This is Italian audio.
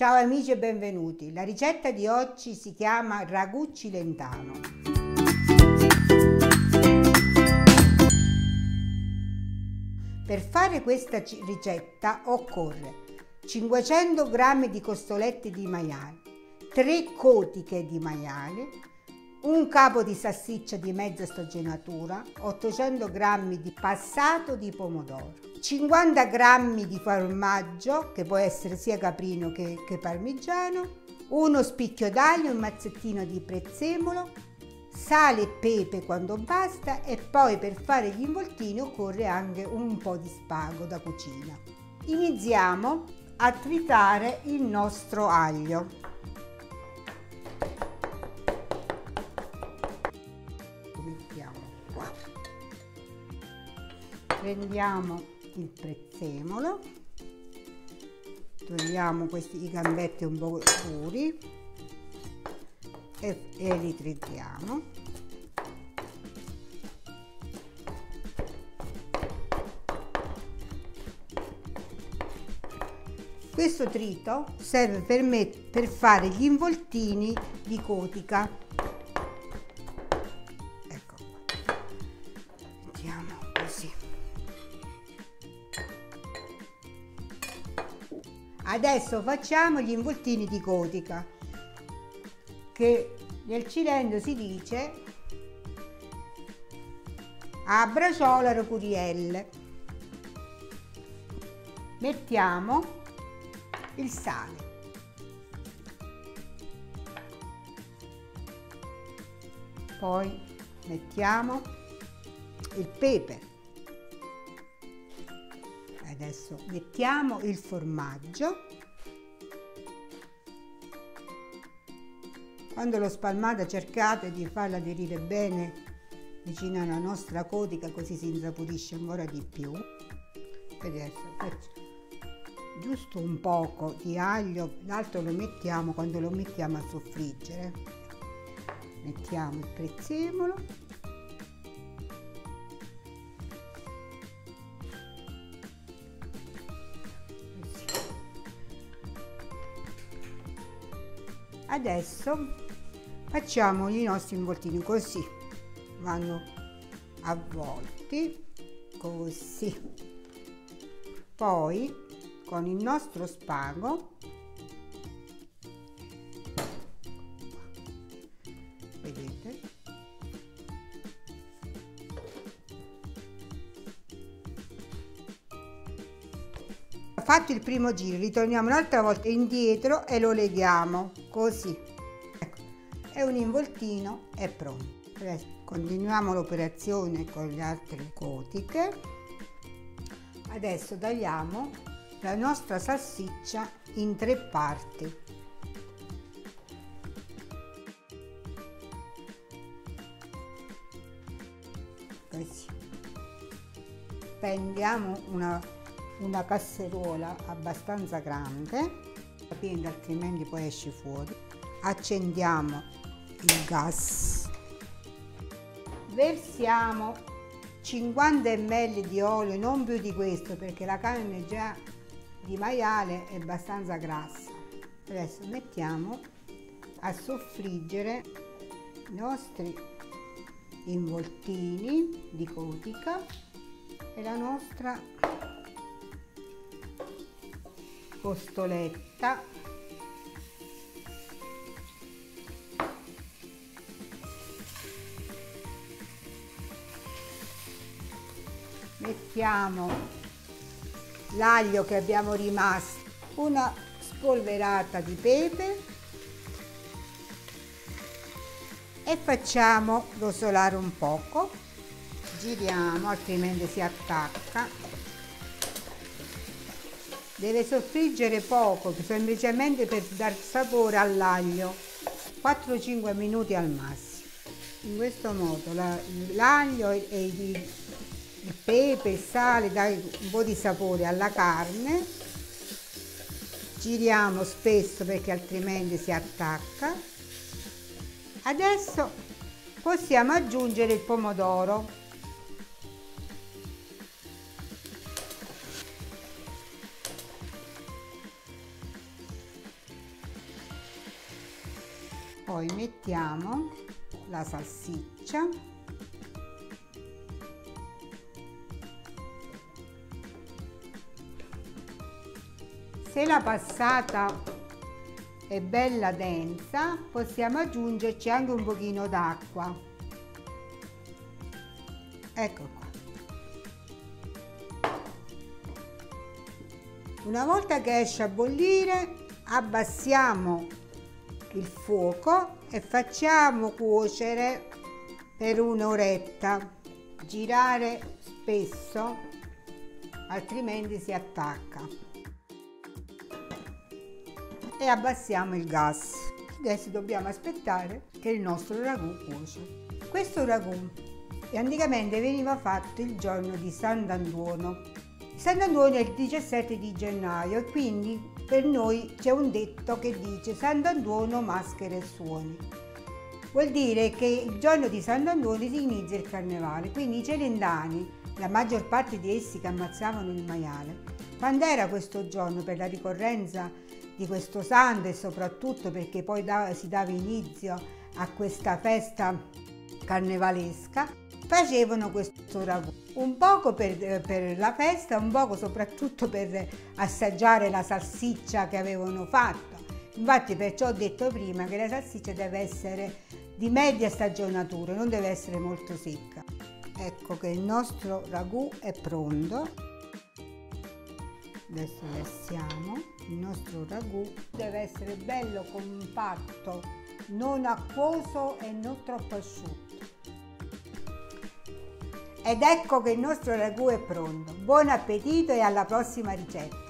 Ciao amici e benvenuti. La ricetta di oggi si chiama ragù cilentano. Per fare questa ricetta occorre 500 g di costolette di maiale, 3 cotiche di maiale, un capo di salsiccia di mezza stagionatura, 800 g di passato di pomodoro, 50 g di formaggio, che può essere sia caprino che, che parmigiano, uno spicchio d'aglio, un mazzettino di prezzemolo, sale e pepe quando basta e poi per fare gli involtini occorre anche un po' di spago da cucina. Iniziamo a tritare il nostro aglio. Prendiamo il prezzemolo togliamo questi i gambetti un po' duri e, e li tritiamo questo trito serve per, me, per fare gli involtini di cotica Adesso facciamo gli involtini di cotica, che nel cilento si dice a braciola curielle. Mettiamo il sale. Poi mettiamo il pepe adesso mettiamo il formaggio. Quando l'ho spalmata cercate di farla aderire bene vicino alla nostra codica così si insaporisce ancora di più. Adesso giusto un poco di aglio l'altro lo mettiamo quando lo mettiamo a soffriggere. Mettiamo il prezzemolo adesso facciamo i nostri involtini così. Vanno avvolti così. Poi con il nostro spago vedete? Fatto il primo giro ritorniamo un'altra volta indietro e lo leghiamo così. Ecco, è un involtino è pronto. Adesso continuiamo l'operazione con le altre cotiche adesso tagliamo la nostra salsiccia in tre parti. Così. Prendiamo una, una casseruola abbastanza grande capire altrimenti poi esce fuori. Accendiamo il gas. Versiamo 50 ml di olio non più di questo perché la carne già di maiale è abbastanza grassa. Adesso mettiamo a soffriggere i nostri involtini di cotica e la nostra costoletta. Mettiamo l'aglio che abbiamo rimasto una spolverata di pepe e facciamo rosolare un poco. Giriamo altrimenti si attacca deve soffriggere poco semplicemente per dar sapore all'aglio. 4-5 minuti al massimo. In questo modo l'aglio e il, il pepe il sale dà un po' di sapore alla carne. Giriamo spesso perché altrimenti si attacca. Adesso possiamo aggiungere il pomodoro poi mettiamo la salsiccia. Se la passata è bella densa possiamo aggiungerci anche un pochino d'acqua. Ecco qua. Una volta che esce a bollire abbassiamo il fuoco e facciamo cuocere per un'oretta. Girare spesso altrimenti si attacca. E abbassiamo il gas. Adesso dobbiamo aspettare che il nostro ragù cuoce. Questo ragù anticamente veniva fatto il giorno di Sant'Antuono. Sant'Antonio è il 17 di gennaio e quindi per noi c'è un detto che dice Sant'Antonio maschere e suoni. Vuol dire che il giorno di Sant'Antonio si inizia il carnevale, quindi i celendani, la maggior parte di essi che ammazzavano il maiale, quando era questo giorno per la ricorrenza di questo santo e soprattutto perché poi da, si dava inizio a questa festa carnevalesca, facevano questo ragù. Un poco per, per, la festa, un poco soprattutto per assaggiare la salsiccia che avevano fatto. Infatti perciò ho detto prima che la salsiccia deve essere di media stagionatura, non deve essere molto secca. Ecco che il nostro ragù è pronto. Adesso versiamo. Il nostro ragù deve essere bello compatto, non acquoso e non troppo asciutto. Ed ecco che il nostro ragù è pronto. Buon appetito e alla prossima ricetta!